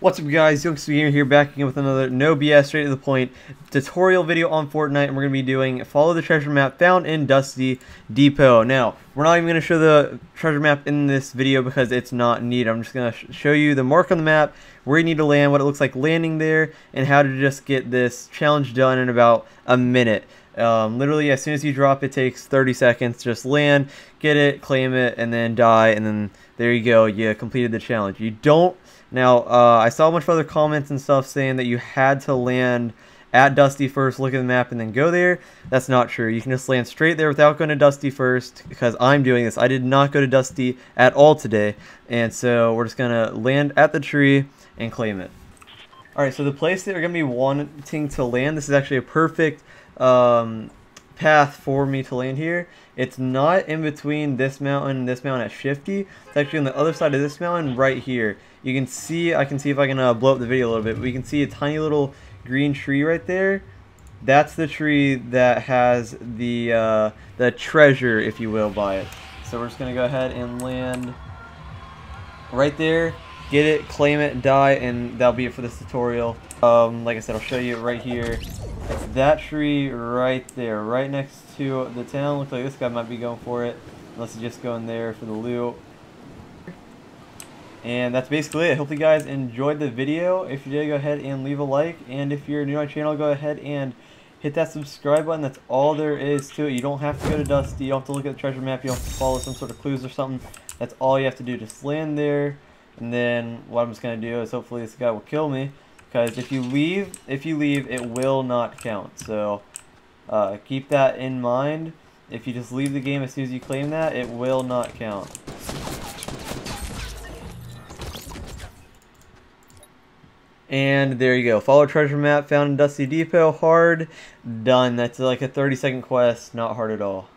What's up guys, Youngster Gamer here back again with another no BS straight to the point tutorial video on Fortnite and we're going to be doing follow the treasure map found in Dusty Depot. Now, we're not even going to show the treasure map in this video because it's not needed. I'm just going to sh show you the mark on the map, where you need to land, what it looks like landing there, and how to just get this challenge done in about a minute. Um, literally, as soon as you drop, it takes 30 seconds. Just land, get it, claim it, and then die, and then there you go. You completed the challenge. You don't now, uh, I saw a bunch of other comments and stuff saying that you had to land at Dusty first, look at the map, and then go there. That's not true. You can just land straight there without going to Dusty first, because I'm doing this. I did not go to Dusty at all today, and so we're just going to land at the tree and claim it. Alright, so the place that you're going to be wanting to land, this is actually a perfect um, path for me to land here. It's not in between this mountain and this mountain at Shifty. It's actually on the other side of this mountain right here. You can see, I can see if I can uh, blow up the video a little bit, but we can see a tiny little green tree right there. That's the tree that has the, uh, the treasure, if you will, by it. So we're just to go ahead and land right there get it, claim it, die, and that'll be it for this tutorial. Um, like I said, I'll show you right here. It's that tree right there, right next to the town. Looks like this guy might be going for it, he's just going there for the loot. And that's basically it. Hope you guys enjoyed the video. If you did, go ahead and leave a like. And if you're new to my channel, go ahead and hit that subscribe button. That's all there is to it. You don't have to go to Dusty. You don't have to look at the treasure map. You don't have to follow some sort of clues or something. That's all you have to do. Just land there. And then what I'm just going to do is hopefully this guy will kill me. Because if you leave, if you leave, it will not count. So uh, keep that in mind. If you just leave the game as soon as you claim that, it will not count. And there you go. Follow treasure map found in Dusty Depot. Hard. Done. That's like a 30 second quest. Not hard at all.